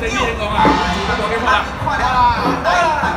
生意成功啊！我给我了。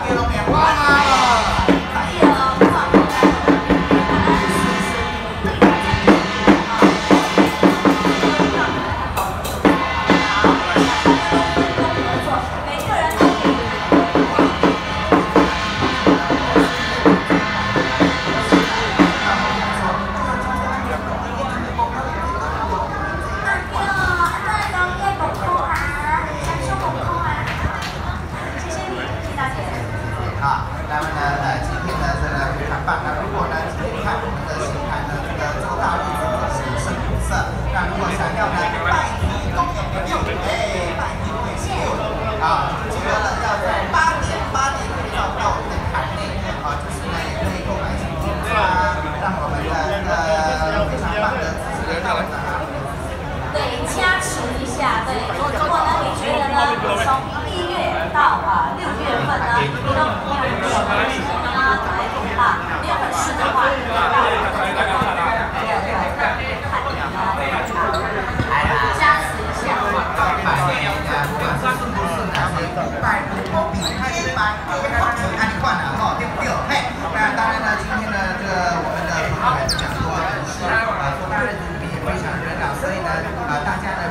大家的